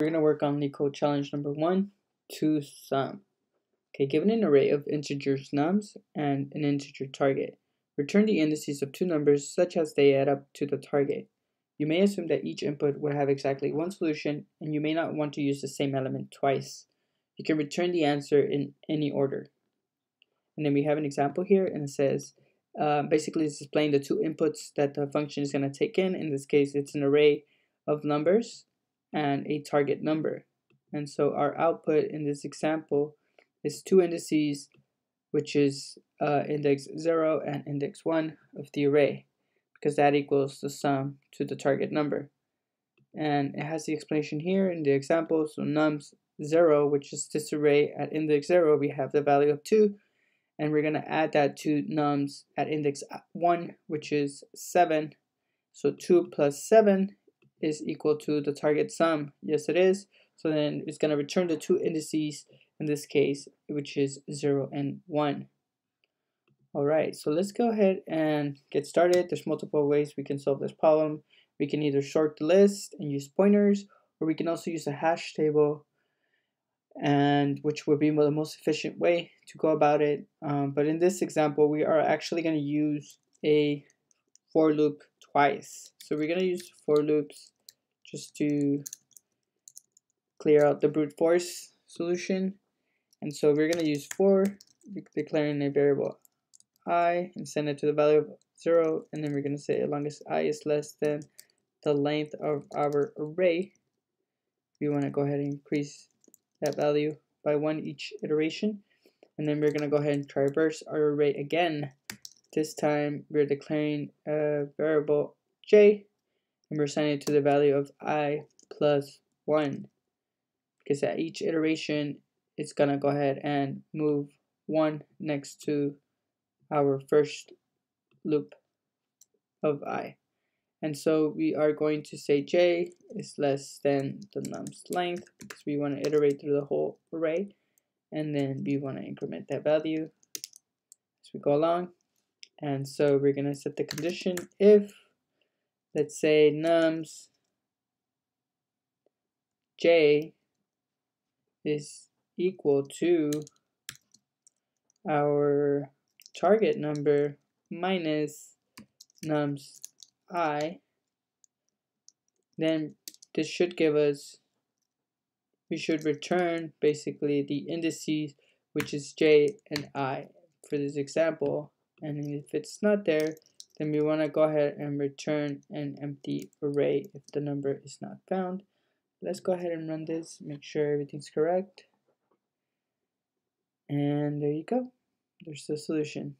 We're going to work on LeetCode challenge number one, Two Sum. Okay, given an array of integers nums and an integer target, return the indices of two numbers such as they add up to the target. You may assume that each input would have exactly one solution and you may not want to use the same element twice. You can return the answer in any order. And then we have an example here and it says, uh, basically it's displaying the two inputs that the function is going to take in. In this case, it's an array of numbers and a target number. And so our output in this example is two indices, which is uh, index 0 and index 1 of the array, because that equals the sum to the target number. And it has the explanation here in the example. So nums 0, which is this array at index 0, we have the value of 2, and we're going to add that to nums at index 1, which is 7. So 2 plus 7 is equal to the target sum. Yes, it is. So then it's going to return the two indices in this case, which is 0 and 1. All right, so let's go ahead and get started. There's multiple ways we can solve this problem. We can either sort the list and use pointers, or we can also use a hash table, and which would be the most efficient way to go about it. Um, but in this example, we are actually going to use a for loop twice. So we're going to use for loops just to clear out the brute force solution. And so we're going to use for declaring a variable i and send it to the value of 0 and then we're going to say as long as i is less than the length of our array we want to go ahead and increase that value by one each iteration. And then we're going to go ahead and traverse our array again. This time we're declaring a variable j and it to the value of i plus 1 because at each iteration it's gonna go ahead and move one next to our first loop of i. And so we are going to say j is less than the num's length because we want to iterate through the whole array and then we want to increment that value as we go along. And so we're going to set the condition if let's say nums j is equal to our target number minus nums i, then this should give us, we should return basically the indices, which is j and i for this example. And if it's not there, then we want to go ahead and return an empty array if the number is not found. Let's go ahead and run this make sure everything's correct. And there you go. There's the solution